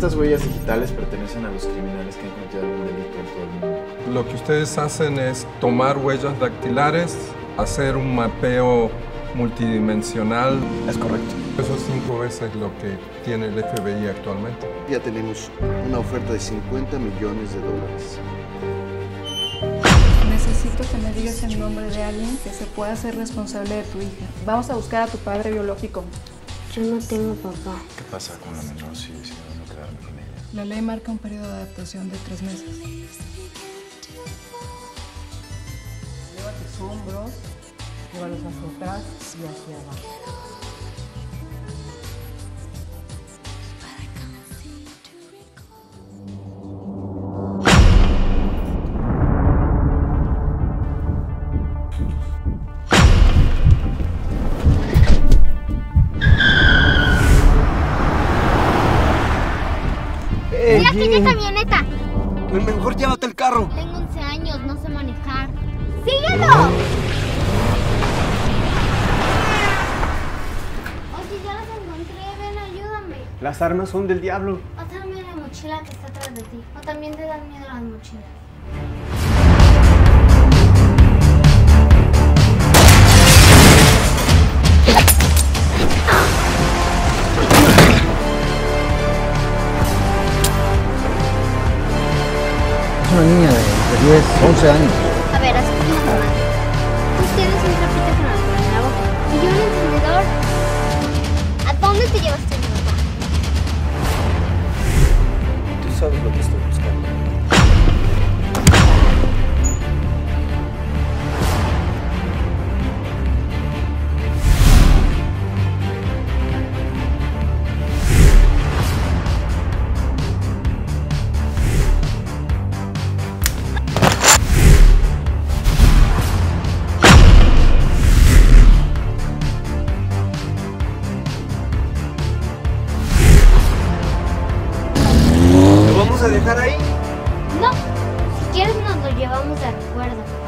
estas huellas digitales pertenecen a los criminales que han cometido algún delito en todo el mundo. Lo que ustedes hacen es tomar huellas dactilares, hacer un mapeo multidimensional. Es correcto. Eso es cinco veces lo que tiene el FBI actualmente. Ya tenemos una oferta de 50 millones de dólares. Necesito que me digas el nombre de alguien que se pueda ser responsable de tu hija. Vamos a buscar a tu padre biológico. Yo no tengo papá. ¿Qué pasa con la menor si? La ley marca un periodo de adaptación de tres meses. Lleva tus hombros, llévalos hacia atrás y hacia abajo. ¡Mira aquella camioneta! Mejor llévate el carro. Tengo 11 años, no sé manejar. ¡Síguelo! Oye, ya las encontré, ven, ayúdame. Las armas son del diablo. Pásame la mochila que está atrás de ti. O también te dan miedo las mochilas. Una niña de, de 10, 11 años. A a dejar ahí? No. Si quieres nos lo llevamos de recuerdo.